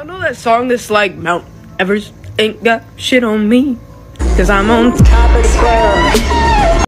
I know that song that's like Mount Everest ain't got shit on me. Cause I'm on top of the world.